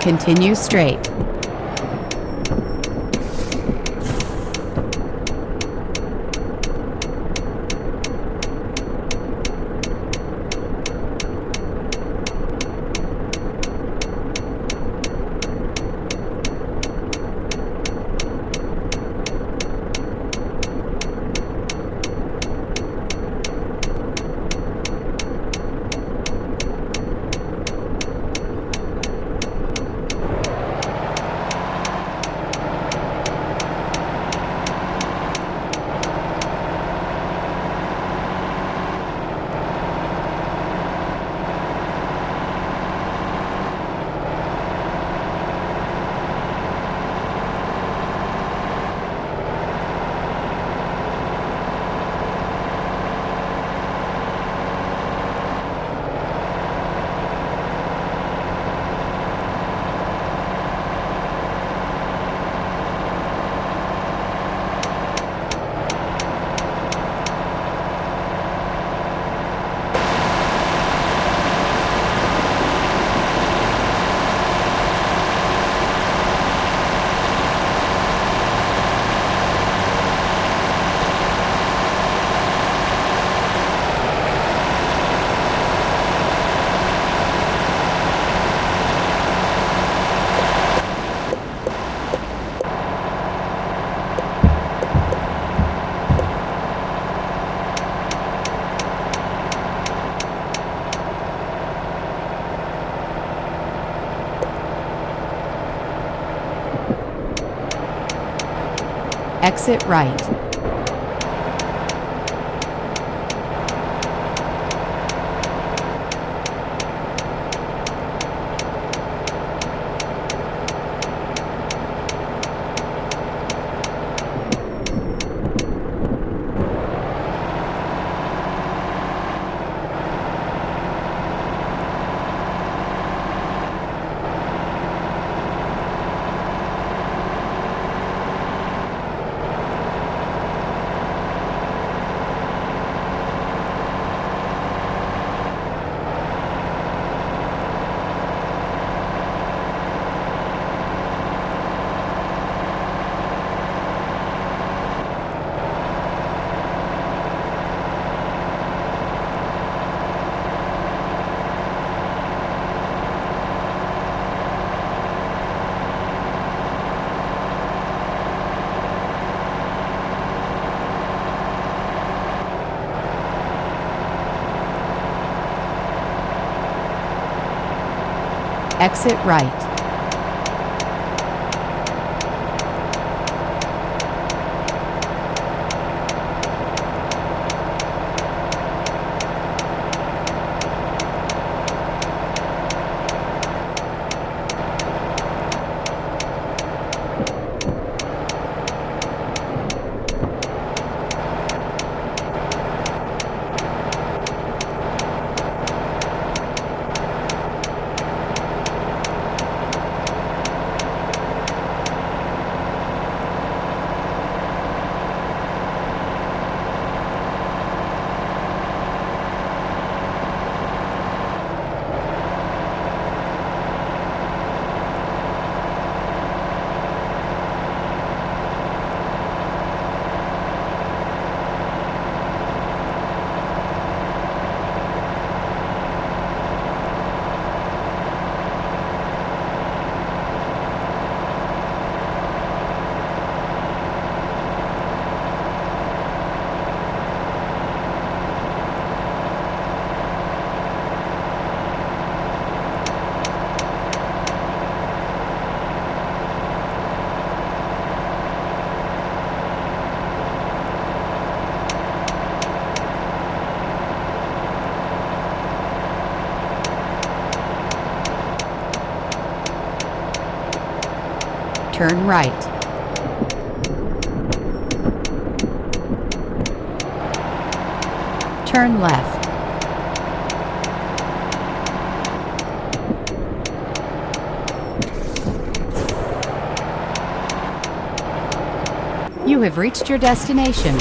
Continue straight. Exit right. Exit right. Turn right. Turn left. You have reached your destination.